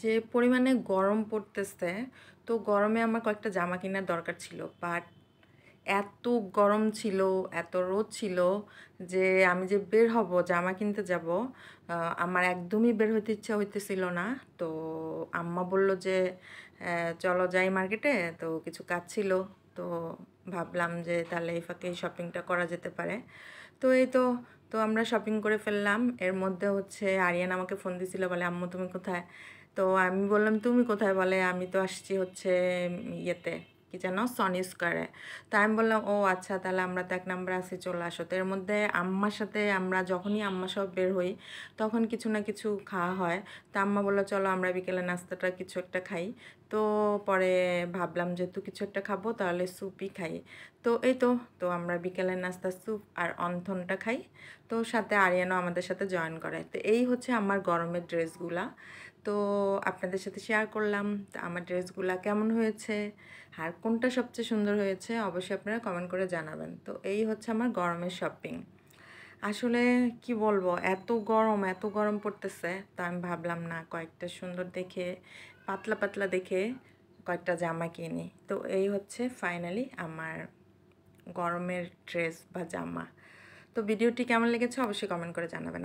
যে পরিমাণে গরম পড়তেছে, তো গরমে আমার কয়েকটা জামা কেনার দরকার ছিল। বাট এত গরম ছিল, এত রোদ ছিল যে আমি যে বের হব, জামা কিনতে যাব আমার একদমই বের হতে ইচ্ছা হইতেছিল না। তো আম্মা বলল যে চলো যাই মার্কেটে তো কিছু কাজ ছিল, তো ভাবলাম যে তাহলে এই ফাঁকে শপিংটা করা যেতে পারে। তো এই তো তো আমরা শপিং করে ফেললাম। এর মধ্যে হচ্ছে আরিয়ান আমাকে ফোন দিছিল, বলে, আম্মু, তুমি কোথায়? তো আমি বললাম, তুমি কোথায়? বলে, আমি তো আসছি হচ্ছে ইয়েতে। কি যেন সনি স্কোয়ারে তো আমি বললাম, ও আচ্ছা তাহলে আমরা তো এক নাম্বার আসি চলে আসো। তো এর মধ্যে আম্মার সাথে আমরা যখনই আম্মা সব বের হই, তখন কিছু না কিছু খাওয়া হয়। তো আম্মা বলল, চলো আমরা বিকেলে নাস্তাটা কিছু একটা খাই। তো পরে ভাবলাম যেহেতু কিছু একটা খাব, তাহলে স্যুপই খাই। তো এই তো তো আমরা বিকেলের নাস্তা, স্যুপ আর অন্থনটা খাই। তো সাথে আরিয়ানও আমাদের সাথে জয়েন করে। তো এই হচ্ছে আমার গরমের ড্রেসগুলা। তো আপনাদের সাথে শেয়ার করলাম। তো আমার ড্রেসগুলা কেমন হয়েছে? আর কোনটা সবচেয়ে সুন্দর হয়েছে অবশ্যই আপনারা কমেন্ট করে জানাবেন। তো এই হচ্ছে আমার গরমের শপিং আসলে কি বলব, এত গরম এত গরম পড়তেছে, তো আমি ভাবলাম না, কয়েকটা সুন্দর দেখে, পাতলা পাতলা দেখে কয়েকটা জামা কিনি তো এই হচ্ছে ফাইনালি আমার গরমের ড্রেস বা জামা। তো ভিডিওটি কেমন লেগেছে অবশ্যই কমেন্ট করে জানাবেন।